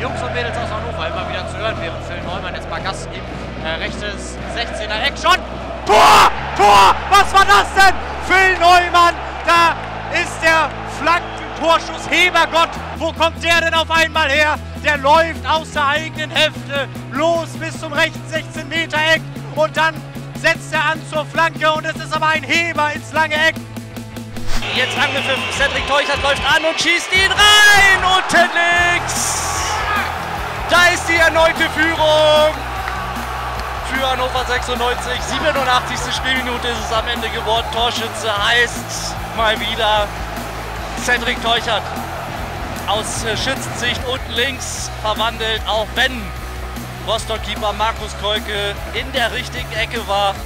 Jungs und Mädels aus Hannover immer wieder zu hören, während Phil Neumann jetzt mal Gas gibt. Äh, rechtes 16er Eck schon. Tor! Tor! Was war das denn? Phil Neumann, da ist der Flankentorschuss Hebergott. Wo kommt der denn auf einmal her? Der läuft aus der eigenen Hälfte los bis zum rechten 16 Meter Eck und dann setzt er an zur Flanke und es ist aber ein Heber ins lange Eck. Jetzt angepfiffen. Cedric Teuchert läuft an und schießt ihn rein. Da ist die erneute Führung für Hannover 96. 87. Spielminute ist es am Ende geworden. Torschütze heißt mal wieder Cedric Teuchert. Aus Schützensicht unten links verwandelt, auch wenn Rostock-Keeper Markus Kolke in der richtigen Ecke war.